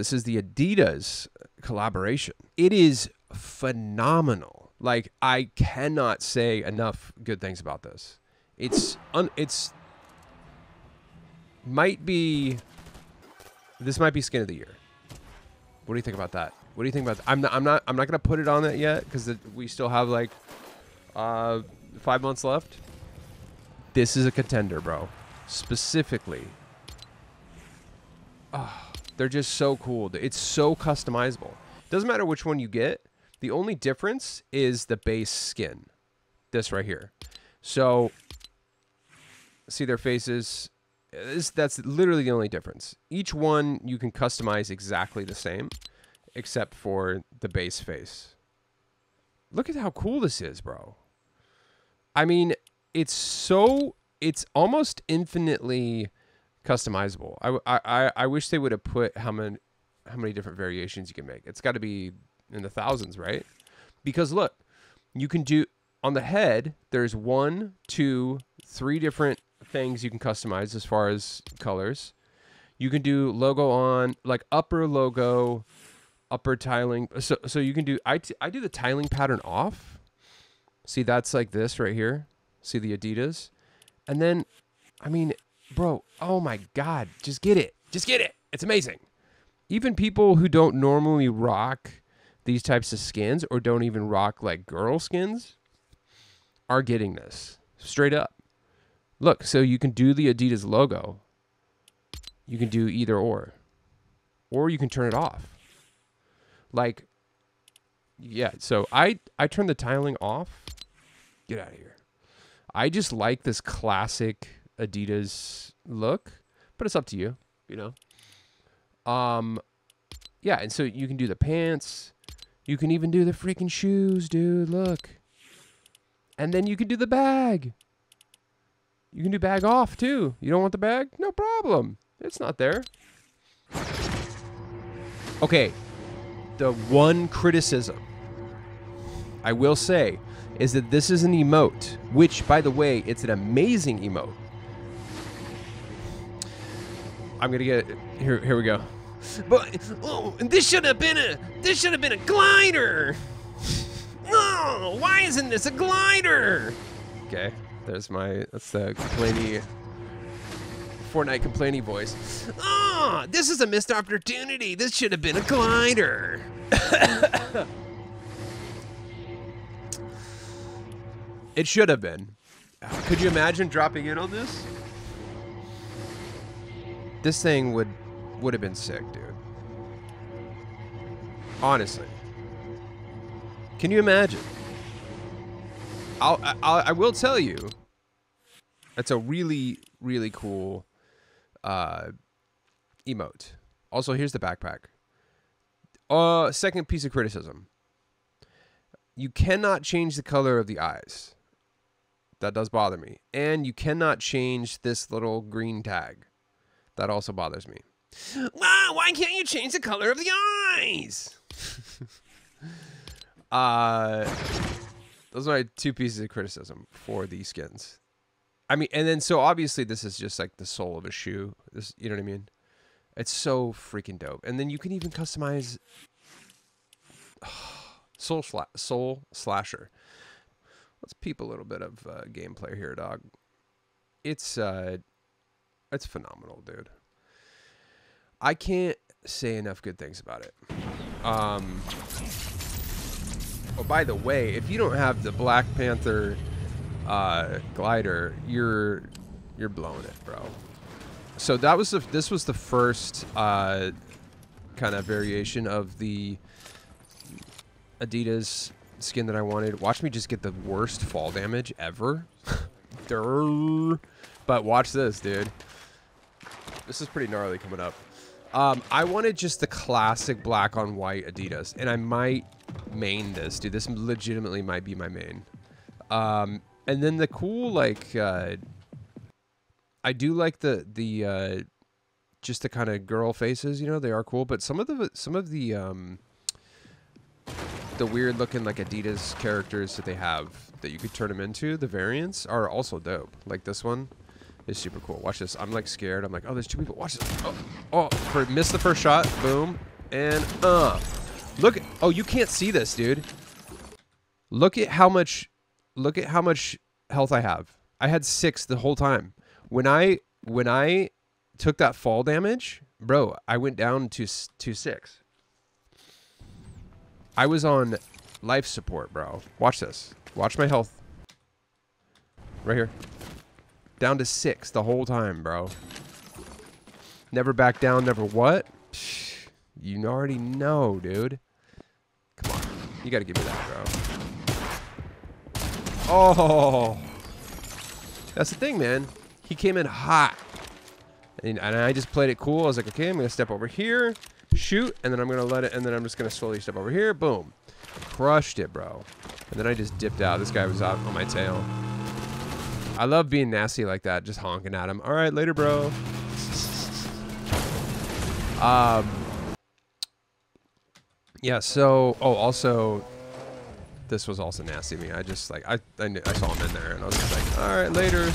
This is the Adidas collaboration. It is phenomenal. Like I cannot say enough good things about this. It's un, it's might be this might be skin of the year. What do you think about that? What do you think about that? I'm not I'm not I'm not to put it on it yet cuz we still have like uh 5 months left. This is a contender, bro. Specifically. Oh, they're just so cool. It's so customizable. Doesn't matter which one you get. The only difference is the base skin. This right here. So, see their faces. Uh, this, that's literally the only difference. Each one you can customize exactly the same, except for the base face. Look at how cool this is, bro. I mean, it's so it's almost infinitely customizable. I, I, I wish they would have put how many how many different variations you can make. It's got to be in the thousands, right? Because look, you can do on the head. There's one, two, three different things you can customize as far as colors. You can do logo on like upper logo, upper tiling. So so you can do I, t- I do the tiling pattern off. See that's like this right here. See the Adidas, and then I mean, bro, oh my god, just get it, just get it. It's amazing. Even people who don't normally rock these types of skins or don't even rock like girl skins are getting this straight up. Look, so you can do the Adidas logo. You can do either or. Or you can turn it off. Like yeah, so I I turn the tiling off. Get out of here. I just like this classic Adidas look, but it's up to you, you know. Um yeah, and so you can do the pants, you can even do the freaking shoes, dude. Look. And then you can do the bag. You can do bag off too. You don't want the bag? No problem. It's not there. Okay. The one criticism I will say is that this is an emote, which, by the way, it's an amazing emote. I'm gonna get here. Here we go. But oh, this should have been a this should have been a glider. Oh, why isn't this a glider? Okay, there's my that's the complainy Fortnite complainy voice. Oh, this is a missed opportunity. This should have been a glider. it should have been. Could you imagine dropping in on this? This thing would would have been sick, dude. Honestly. Can you imagine? I'll, I'll I will tell you. That's a really really cool uh emote. Also, here's the backpack. Uh second piece of criticism. You cannot change the color of the eyes. That does bother me. And you cannot change this little green tag. That also bothers me. Wow, why can't you change the color of the eyes? uh, those are my two pieces of criticism for these skins. I mean, and then so obviously this is just like the sole of a shoe. This, you know what I mean? It's so freaking dope. And then you can even customize sole sla- sole slasher. Let's peep a little bit of uh, gameplay here, dog. It's uh, it's phenomenal, dude. I can't say enough good things about it. Um, oh, by the way, if you don't have the Black Panther uh, glider, you're you're blowing it, bro. So that was the this was the first uh, kind of variation of the Adidas skin that I wanted. Watch me just get the worst fall damage ever. but watch this, dude. This is pretty gnarly coming up. Um, I wanted just the classic black on white Adidas, and I might main this, dude. This legitimately might be my main. Um, and then the cool, like, uh, I do like the the uh, just the kind of girl faces. You know, they are cool, but some of the some of the um, the weird looking like Adidas characters that they have that you could turn them into, the variants are also dope. Like this one is super cool. Watch this. I'm like scared. I'm like, oh, there's two people. Watch this. Oh, oh for missed the first shot. Boom. And, uh. Look, oh, you can't see this, dude. Look at how much, look at how much health I have. I had six the whole time. When I, when I took that fall damage, bro, I went down to, to six. I was on life support, bro. Watch this. Watch my health. Right here. Down to six the whole time, bro. Never back down, never what? You already know, dude. Come on. You gotta give me that, bro. Oh. That's the thing, man. He came in hot. And, and I just played it cool. I was like, okay, I'm to step over here, shoot, and then I'm to let it, and then I'm just to slowly step over here. Boom. Crushed it, bro. And then I just dipped out. This guy was out on my tail. I love being nasty like that, just honking at him. All right, later, bro. um, yeah, so, oh, also, this was also nasty me. I just, like, I, I, knew, I saw him in there, and I was just like, all right, later.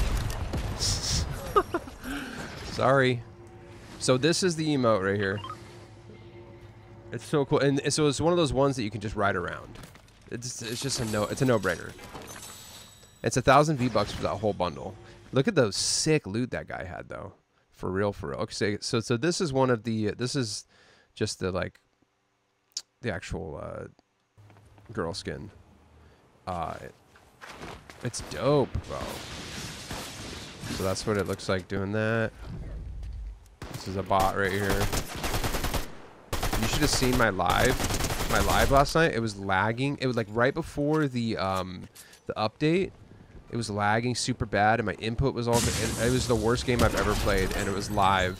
Sorry. So this is the emote right here. It's so cool, and so it's one of those ones that you can just ride around. It's it's just a no, it's a no-brainer. It's a thousand V bucks for that whole bundle. Look at those sick loot that guy had though, for real, for real. Okay, so so this is one of the this is just the like the actual uh, girl skin. Uh, it's dope, bro. So that's what it looks like doing that. This is a bot right here. You should have seen my live, my live last night. It was lagging. It was like right before the um, the update. It was lagging super bad, and my input was all. It, was the worst game I've ever played, and it was live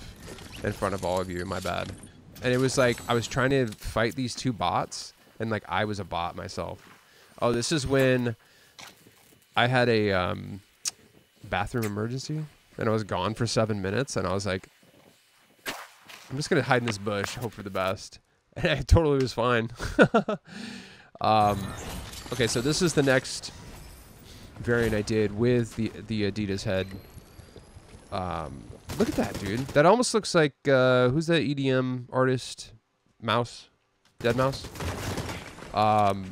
in front of all of you. My bad. And it was like I was trying to fight these two bots, and like I was a bot myself. Oh, this is when I had a um, bathroom emergency, and I was gone for seven minutes, and I was like, I'm just gonna hide in this bush, hope for the best. And I totally was fine. um, okay, so this is the next variant I did with the the Adidas head. Um, look at that, dude. That almost looks like uh, who's that EDM artist? Mouse, Deadmau5? Um,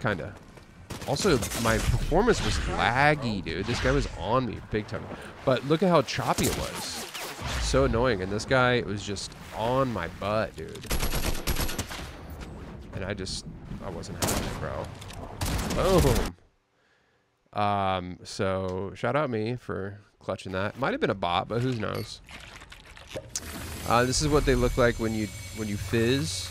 kinda. Also, my performance was laggy, dude. This guy was on me big time. But look at how choppy it was so annoying. And this guy was just on my butt, dude. And I just, I wasn't it, bro. Boom. Um, so shout out me for clutching that. Might have been a bot, but who knows? Uh, this is what they look like when you when you fizz.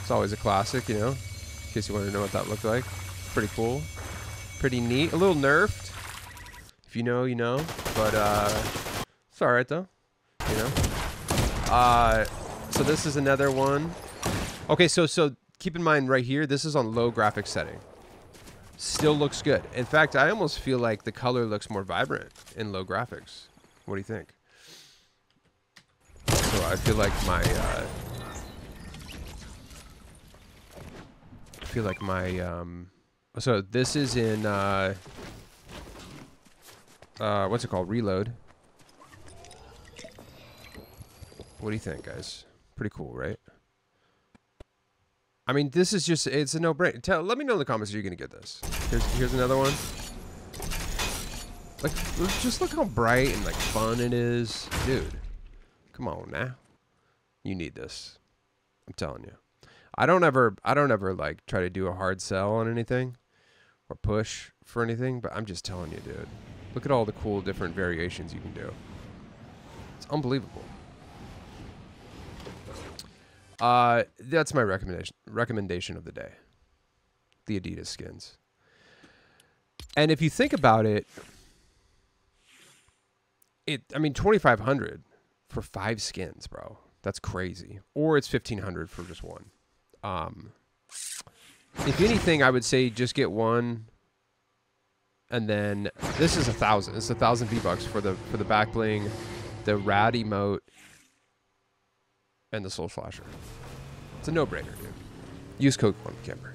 It's always a classic, you know. In case you want to know what that looked like. Pretty cool. Pretty neat. A little nerfed. If you know, you know. But uh it's all right though, you know. Uh, so this is another one. Okay, so so keep in mind right here, this is on low graphics setting. Still looks good. In fact, I almost feel like the color looks more vibrant in low graphics. What do you think? So I feel like my uh, I feel like my um, so this is in uh, uh, what's it called? Reload. What do you think, guys? Pretty cool, right? I mean, this is just, it's a no-brainer. Tell, let me know in the comments if you're going to get this. Here's, here's another one. Like, just look how bright and, like, fun it is. Dude, come on now. You need this. I'm telling you. I don't ever, I don't ever, like, try to do a hard sell on anything or push for anything, but I'm just telling you, dude. Look at all the cool different variations you can do. It's unbelievable. Uh, that's my recommendation recommendation of the day. The Adidas skins. And if you think about it, it I mean 2500 for 5 skins, bro. That's crazy. Or it's 1500 for just one. Um if anything, I would say just get one and then this is a thousand. It's a thousand V bucks for the for the back bling, the rad emote, and the Sole Slasher. It's a no-brainer, dude. Use code Camper.